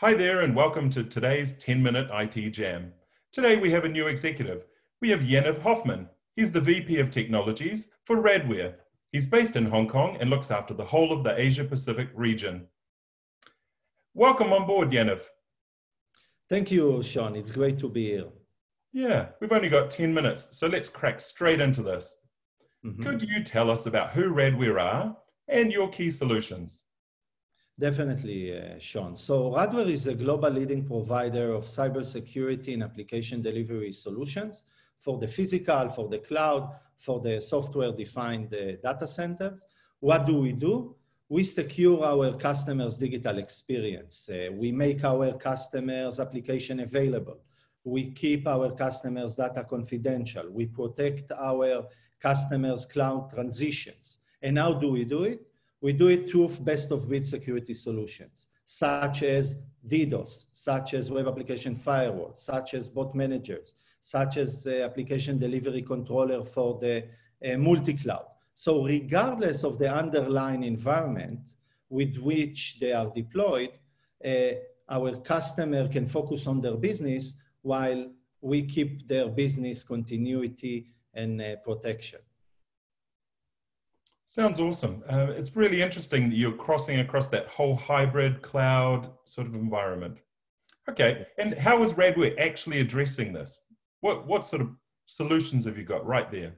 Hi there, and welcome to today's 10 Minute IT Jam. Today we have a new executive. We have Yaniv Hoffman. He's the VP of Technologies for Radware. He's based in Hong Kong and looks after the whole of the Asia Pacific region. Welcome on board, Yaniv. Thank you, Sean. It's great to be here. Yeah, we've only got 10 minutes, so let's crack straight into this. Mm-hmm. Could you tell us about who Radware are and your key solutions? Definitely, uh, Sean. So Radware is a global leading provider of cybersecurity and application delivery solutions for the physical, for the cloud, for the software-defined uh, data centers. What do we do? We secure our customers' digital experience. Uh, we make our customers' application available. We keep our customers' data confidential. We protect our customers' cloud transitions. And how do we do it? We do it through best of breed security solutions, such as DDoS, such as web application firewall, such as bot managers, such as the application delivery controller for the uh, multi-cloud. So regardless of the underlying environment with which they are deployed, uh, our customer can focus on their business while we keep their business continuity and uh, protection. Sounds awesome. Uh, it's really interesting that you're crossing across that whole hybrid cloud sort of environment. Okay, and how is Radware actually addressing this? What, what sort of solutions have you got right there?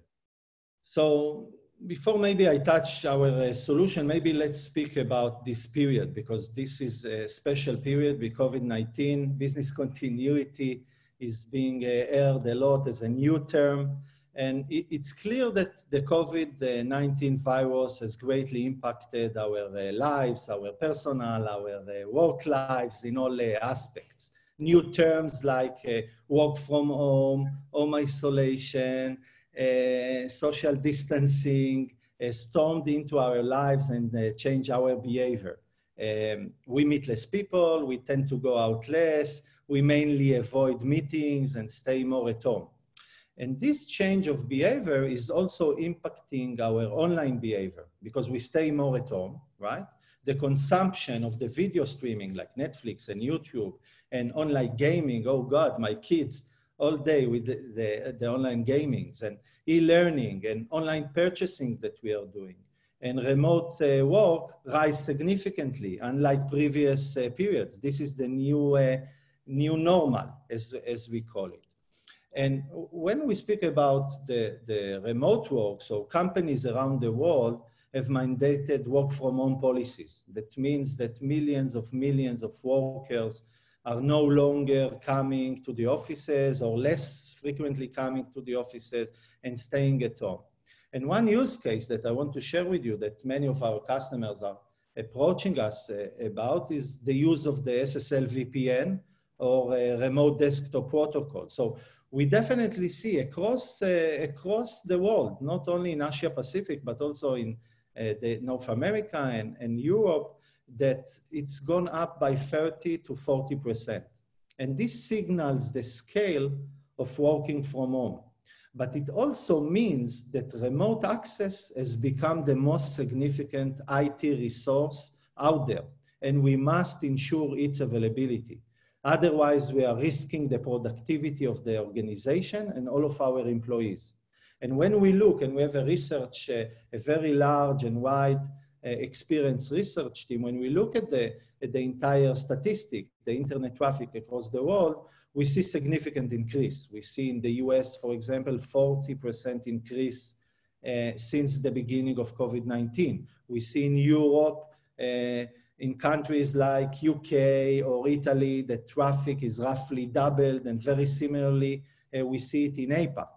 So before maybe I touch our uh, solution, maybe let's speak about this period because this is a special period with COVID-19. Business continuity is being uh, aired a lot as a new term. And it's clear that the COVID-19 virus has greatly impacted our uh, lives, our personal, our uh, work lives in all uh, aspects. New terms like uh, work from home, home isolation, uh, social distancing uh, stormed into our lives and change our behavior. Um, we meet less people, we tend to go out less, we mainly avoid meetings and stay more at home. And this change of behavior is also impacting our online behavior because we stay more at home, right? The consumption of the video streaming like Netflix and YouTube and online gaming, oh God, my kids all day with the, the, the online gamings and e-learning and online purchasing that we are doing and remote uh, work rise significantly, unlike previous uh, periods. This is the new, uh, new normal, as, as we call it. And when we speak about the, the remote work, so companies around the world have mandated work from home policies. That means that millions of millions of workers are no longer coming to the offices or less frequently coming to the offices and staying at home. And one use case that I want to share with you that many of our customers are approaching us uh, about is the use of the SSL VPN or remote desktop protocol. So we definitely see across, uh, across the world, not only in Asia Pacific, but also in uh, North America and, and Europe, that it's gone up by 30 to 40%. And this signals the scale of working from home. But it also means that remote access has become the most significant IT resource out there, and we must ensure its availability. Otherwise, we are risking the productivity of the organization and all of our employees. And when we look, and we have a research, uh, a very large and wide uh, experienced research team, when we look at the, at the entire statistic, the internet traffic across the world, we see significant increase. We see in the US, for example, 40% increase uh, since the beginning of COVID-19. We see in Europe, uh, in countries like UK or Italy, the traffic is roughly doubled, and very similarly, uh, we see it in APAC.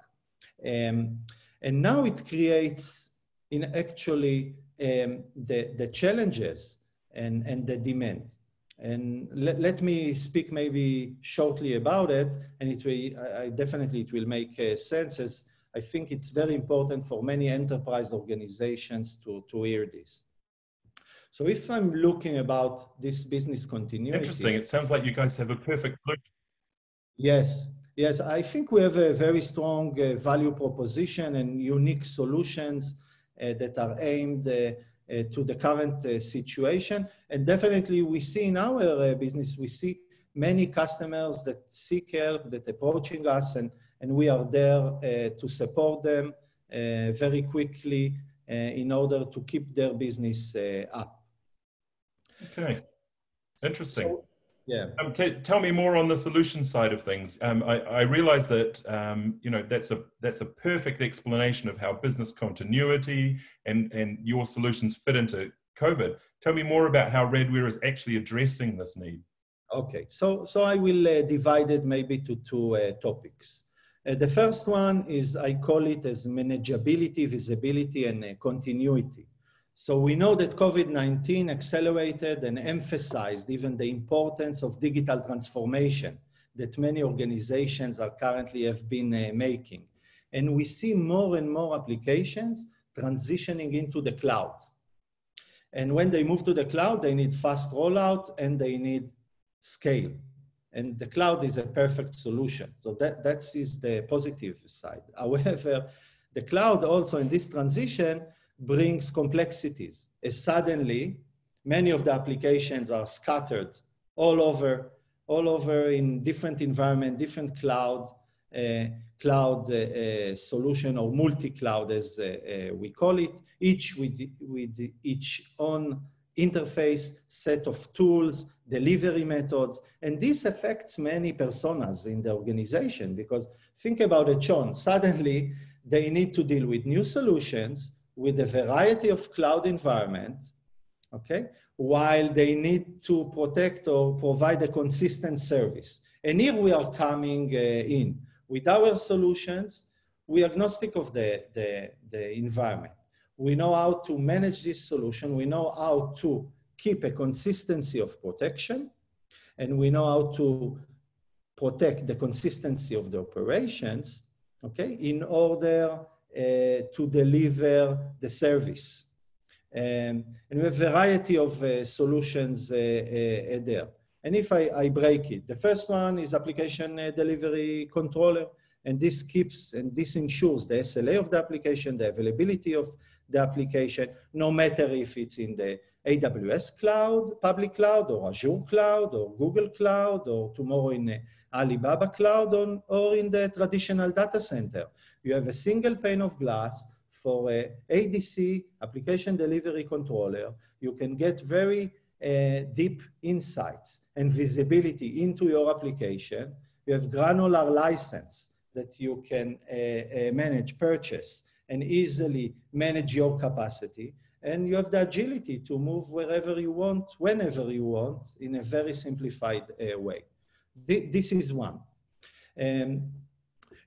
Um, and now it creates, in actually, um, the, the challenges and, and the demand. And let, let me speak maybe shortly about it, and it will, I, definitely it will make uh, sense as I think it's very important for many enterprise organizations to, to hear this. So if I'm looking about this business continuity. Interesting. It sounds like you guys have a perfect look. Yes. Yes. I think we have a very strong uh, value proposition and unique solutions uh, that are aimed uh, uh, to the current uh, situation. And definitely we see in our uh, business, we see many customers that seek help, that approaching us, and, and we are there to support them very quickly in order to keep their business up. Okay, interesting. So, yeah. Um, tell me more on the solution side of things. Um, I, I, realize that um, you know that's a that's a perfect explanation of how business continuity and and your solutions fit into COVID. Tell me more about how Radware is actually addressing this need. Okay, so so I will uh, divide it maybe to two uh, topics. Uh, the first one is I call it as manageability, visibility, and uh, continuity. So we know that COVID-19 accelerated and emphasized even the importance of digital transformation that many organizations are currently have been uh, making. And we see more and more applications transitioning into the cloud. And when they move to the cloud, they need fast rollout and they need scale. And the cloud is a perfect solution. So that, that is the positive side. However, the cloud also in this transition brings complexities. As suddenly, many of the applications are scattered all over, all over in different environment, different cloud, uh, cloud uh, solution or multi-cloud as uh, we call it, each with, with each own interface, set of tools, delivery methods, and this affects many personas in the organization because think about a John, suddenly they need to deal with new solutions, with a variety of cloud environment, okay, while they need to protect or provide a consistent service. And here we are coming uh, in. With our solutions, we are agnostic of the, the, the environment. We know how to manage this solution. We know how to keep a consistency of protection, and we know how to protect the consistency of the operations, okay, in order to deliver the service. Um, and we have a variety of uh, solutions uh, there. And if I, I, break it, the first one is application delivery controller. And this keeps and this ensures the SLA of the application, the availability of the application, no matter if it's in the AWS cloud, public cloud, or Azure cloud, or Google cloud, or tomorrow in Alibaba cloud, or, or in the traditional data center you have a single pane of glass for a ADC, application delivery controller. You can get very uh, deep insights and visibility into your application. You have granular license that you can uh, uh, manage, purchase, and easily manage your capacity. And you have the agility to move wherever you want, whenever you want, in a very simplified uh, way. This is one. Um,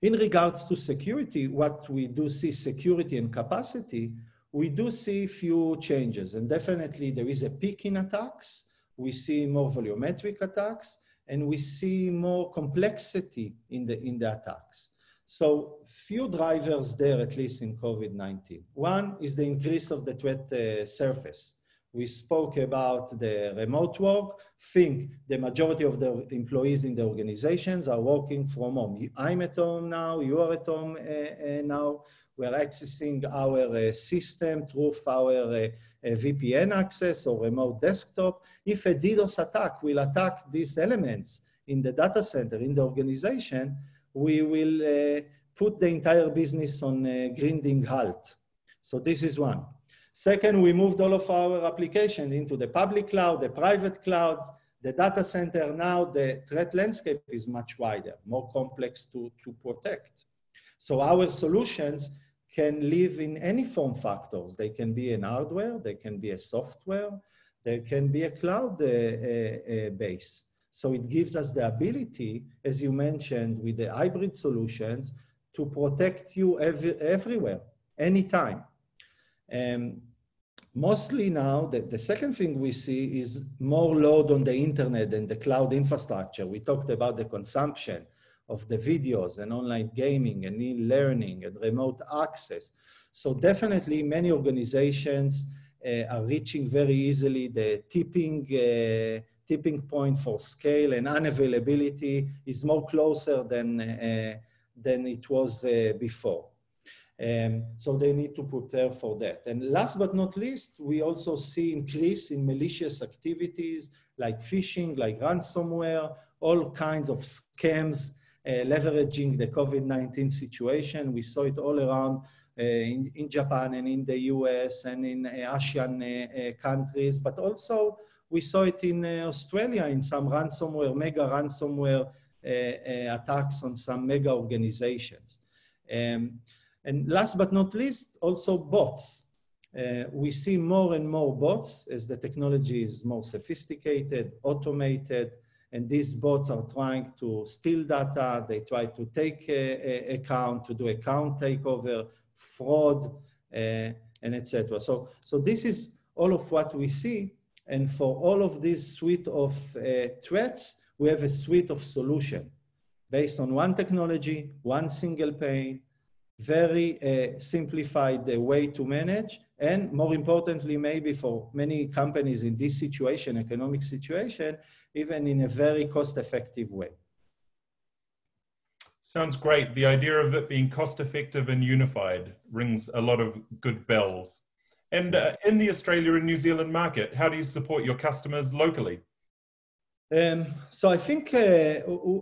in regards to security, what we do see security and capacity, we do see few changes and definitely there is a peak in attacks. We see more volumetric attacks and we see more complexity in the, in the attacks. So few drivers there, at least in COVID-19. One is the increase of the threat uh, surface. We spoke about the remote work. Think the majority of the employees in the organizations are working from home. I'm at home now, you are at home uh, now. We're accessing our uh, system through our VPN access or remote desktop. If a DDoS attack will attack these elements in the data center, in the organization, we will put the entire business on uh, grinding halt. So this is one. Second, we moved all of our applications into the public cloud, the private clouds, the data center. Now the threat landscape is much wider, more complex to, to protect. So our solutions can live in any form factors. They can be in hardware, they can be a software, they can be a cloud uh, uh, uh, base. So it gives us the ability, as you mentioned, with the hybrid solutions, to protect you every, everywhere, anytime. Um, mostly now, the, the second thing we see is more load on the internet and the cloud infrastructure. We talked about the consumption of the videos and online gaming and e-learning and remote access. So definitely many organizations uh, are reaching very easily the tipping, uh, tipping point for scale and unavailability is more closer than, uh, than it was uh, before. Um, so they need to prepare for that. And last but not least, we also see increase in malicious activities like phishing, like ransomware, all kinds of scams uh, leveraging the COVID-19 situation. We saw it all around uh, in, in, Japan and in the US and in uh, Asian uh, countries, but also we saw it in Australia in some ransomware, mega ransomware attacks on some mega organizations. Um, and last but not least, also bots. Uh, we see more and more bots as the technology is more sophisticated, automated, and these bots are trying to steal data. They try to take a, a account, to do account takeover, fraud, uh, and etc. So, so this is all of what we see. And for all of this suite of uh, threats, we have a suite of solution based on one technology, one single pane, very uh, simplified uh, way to manage. And more importantly, maybe for many companies in this situation, economic situation, even in a very cost effective way. Sounds great. The idea of it being cost effective and unified rings a lot of good bells. And uh, in the Australia and New Zealand market, how do you support your customers locally? Um, so I think uh,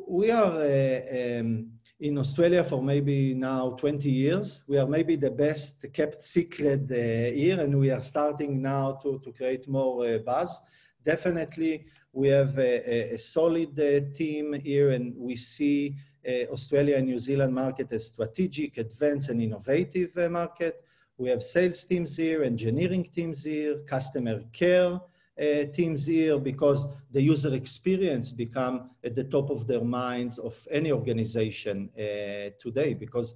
we are uh, um, in Australia for maybe now 20 years. We are maybe the best kept secret uh, here, and we are starting now to, to create more uh, buzz. Definitely, we have a, a solid uh, team here, and we see uh, Australia and New Zealand market as strategic, advanced, and innovative uh, market. We have sales teams here, engineering teams here, customer care teams here, because the user experience become at the top of their minds of any organization uh, today, because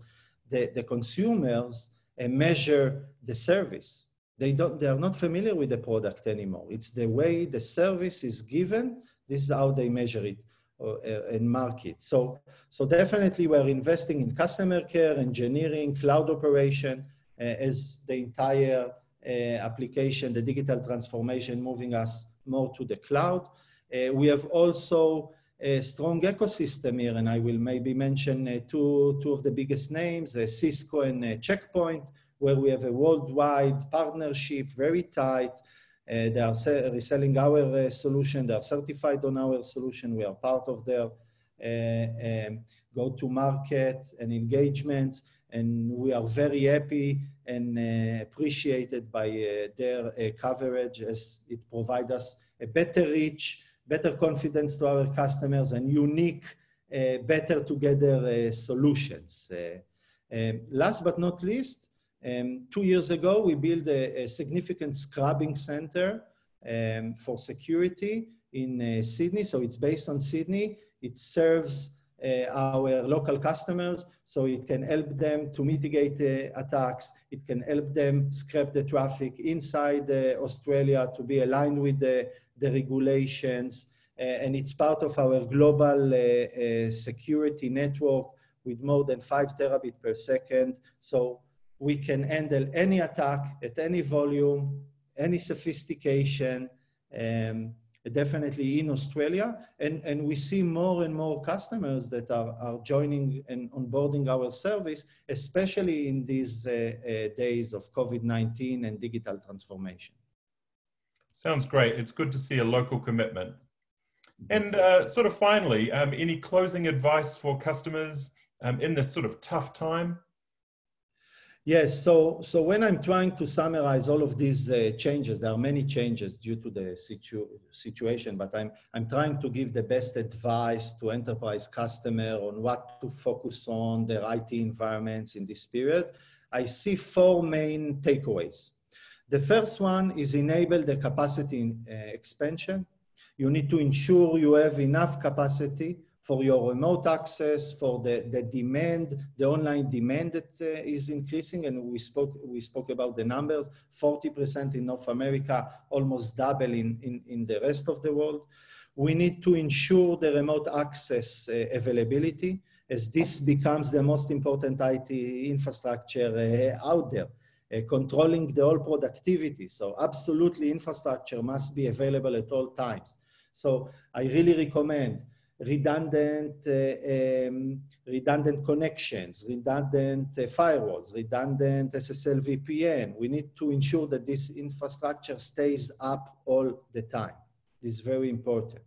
the, the consumers uh, measure the service. They, don't, they are not familiar with the product anymore. It's the way the service is given. This is how they measure it uh, and market. So, so definitely we're investing in customer care, engineering, cloud operation uh, as the entire uh, application, the digital transformation moving us more to the cloud. Uh, we have also a strong ecosystem here, and I will maybe mention uh, two, two of the biggest names, uh, Cisco and uh, Check Point, where we have a worldwide partnership, very tight, uh, they are reselling our uh, solution. They are certified on our solution. We are part of their uh, um, go-to-market and engagement, and we are very happy and appreciated by their coverage as it provides us a better reach, better confidence to our customers, and unique, better together solutions. Um, last but not least, um, two years ago, we built a, a significant scrubbing center um, for security in uh, Sydney. So it's based on Sydney. It serves uh, our local customers so it can help them to mitigate uh, attacks. It can help them scrap the traffic inside uh, Australia to be aligned with the, the regulations. Uh, and it's part of our global uh, security network with more than five terabit per second. So we can handle any attack at any volume, any sophistication, um, definitely in Australia. And, and we see more and more customers that are, are joining and onboarding our service, especially in these uh, uh, days of COVID-19 and digital transformation. Sounds great. It's good to see a local commitment. And uh, sort of finally, um, any closing advice for customers um, in this sort of tough time? Yes, so, so when I'm trying to summarize all of these uh, changes, there are many changes due to the situ situation, but I'm, I'm trying to give the best advice to enterprise customer on what to focus on their IT environments in this period. I see four main takeaways. The first one is enable the capacity uh, expansion. You need to ensure you have enough capacity for your remote access, for the, the demand, the online demand that uh, is increasing. And we spoke, we spoke about the numbers, 40% in North America, almost double in, in, in the rest of the world. We need to ensure the remote access uh, availability as this becomes the most important IT infrastructure uh, out there. Uh, controlling the whole productivity. So absolutely infrastructure must be available at all times. So I really recommend redundant, uh, um, redundant connections, redundant uh, firewalls, redundant SSL VPN. We need to ensure that this infrastructure stays up all the time. This is very important.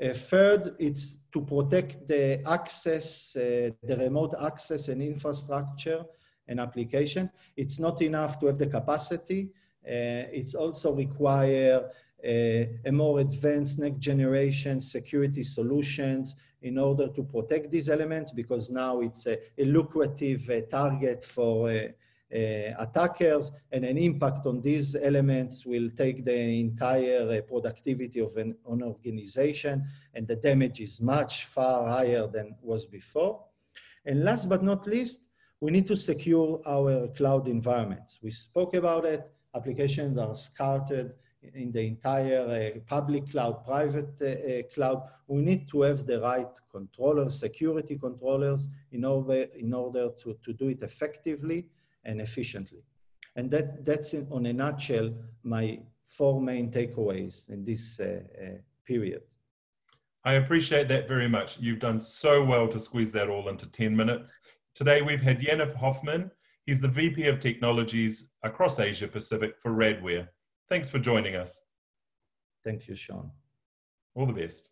Uh, third, it's to protect the access, the remote access and infrastructure and application. It's not enough to have the capacity. It's also require a more advanced next generation security solutions in order to protect these elements because now it's a, a lucrative uh, target for uh, uh, attackers and an impact on these elements will take the entire uh, productivity of an, an, organization and the damage is much far higher than was before. And last but not least, we need to secure our cloud environments. We spoke about it, applications are scattered in the entire uh, public cloud, private uh, uh, cloud, we need to have the right controllers, security controllers, in order, in order to, to do it effectively and efficiently. And that, that's in, on a nutshell my four main takeaways in this uh, uh, period. I appreciate that very much. You've done so well to squeeze that all into 10 minutes. Today we've had Yaniv Hoffman. He's the VP of Technologies across Asia Pacific for Radware. Thanks for joining us. Thank you, Sean. All the best.